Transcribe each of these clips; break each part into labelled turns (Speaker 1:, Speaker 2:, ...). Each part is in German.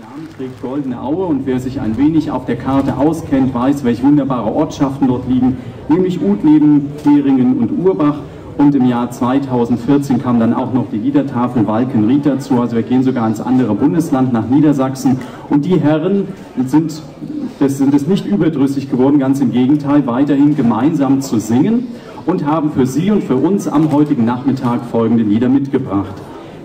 Speaker 1: Namen trägt Goldene Aue und wer sich ein wenig auf der Karte auskennt, weiß, welche wunderbare Ortschaften dort liegen, nämlich Utleben, Heringen und Urbach. Und im Jahr 2014 kam dann auch noch die Liedertafel Walkenried dazu. Also wir gehen sogar ins andere Bundesland, nach Niedersachsen. Und die Herren sind, das sind es nicht überdrüssig geworden, ganz im Gegenteil, weiterhin gemeinsam zu singen und haben für Sie und für uns am heutigen Nachmittag folgende Lieder mitgebracht.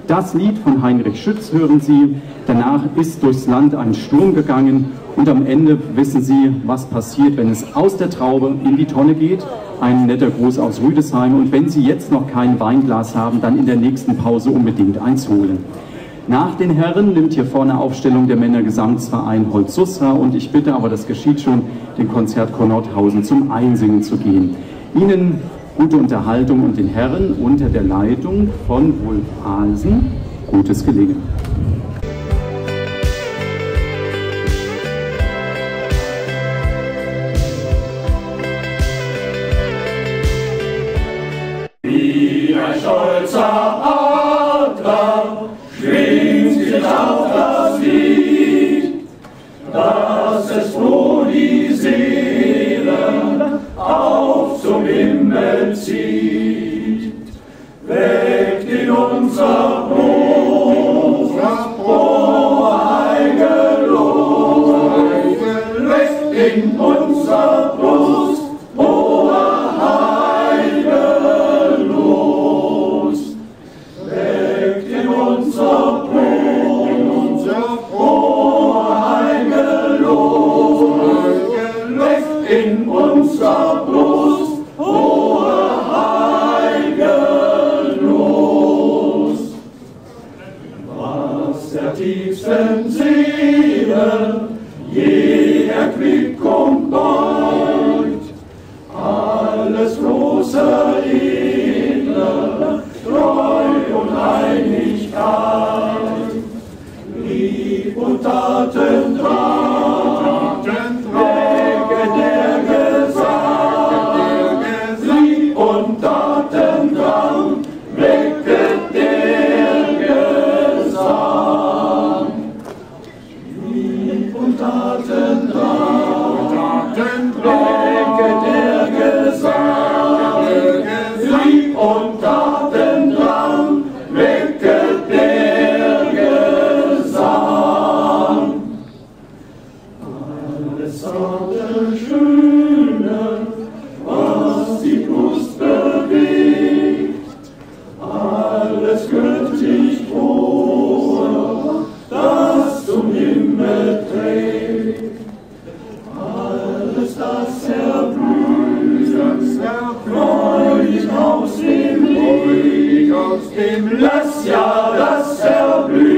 Speaker 1: Das Lied von Heinrich Schütz hören Sie. Danach ist durchs Land ein Sturm gegangen und am Ende wissen Sie, was passiert, wenn es aus der Traube in die Tonne geht. Ein netter Gruß aus Rüdesheim und wenn Sie jetzt noch kein Weinglas haben, dann in der nächsten Pause unbedingt eins holen. Nach den Herren nimmt hier vorne Aufstellung der Männergesangsverein Holz-Susra und ich bitte, aber das geschieht schon, den Konzertchor Nordhausen zum Einsingen zu gehen. Ihnen gute Unterhaltung und den Herren unter der Leitung von Wolf Ahlsen gutes Gelingen.
Speaker 2: Wie ein stolzer Adler schwingt sich auf das Lied, dass es froh die Seele unser tiefsten Seele je Erquickung beugt, alles große Edle, Treu und Einigkeit, Lieb und Taten aus dem lass ja das erblüht,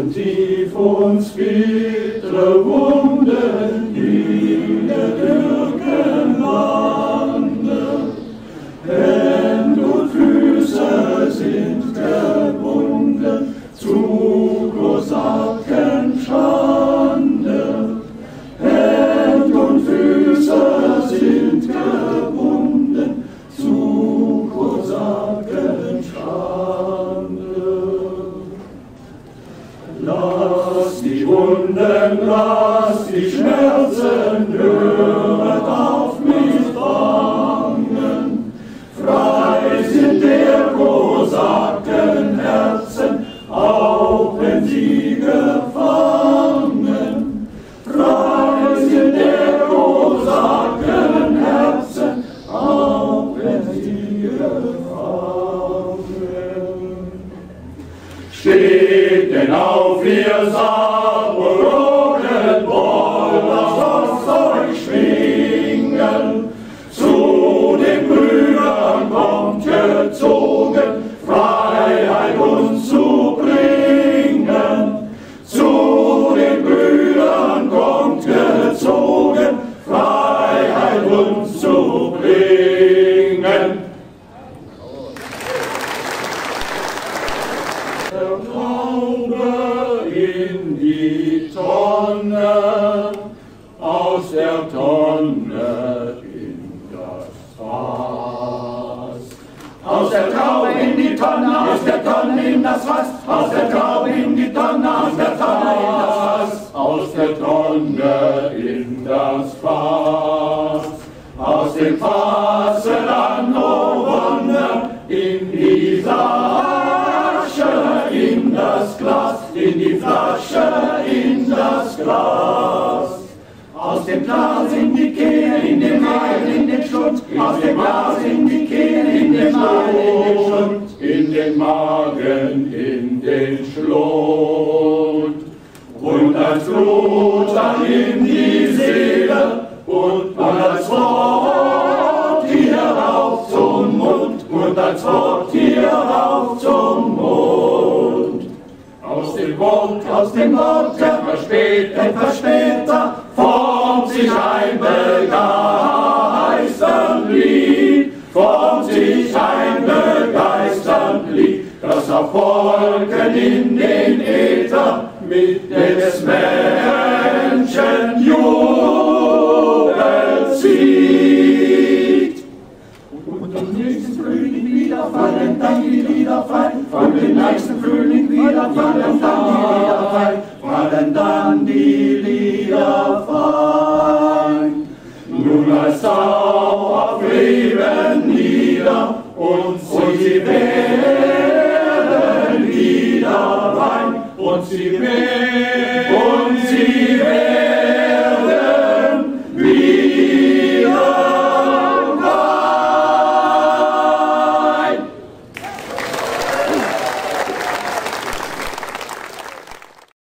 Speaker 2: Schmerzen tief uns bittere Wunden in der Wunden, lass die Schmerzen, höret auf mich bangen. Frei sind der Kosaken Herzen, auch wenn sie gefangen. Frei sind der Kosaken Herzen, auch wenn sie gefangen. Steht denn auf, wir Sabrogen gezogen, Tonne, aus der Tonne in das Fass, aus der Traube in die Tonne, aus der Tonne in das Fass, aus der Tonne in das Fass. Aus dem Fasse dann, oh Wunder, in die Flasche, in das Glas, in die Flasche, in das Glas. Aus dem Glas in die Kehle, in den Wein, Wort, aus dem Wort, etwas später, etwas später, formt sich ein begeisternd Lied, formt sich ein begeisternd Lied, das auf Wolken in den Äther mit des Menschen Jubel She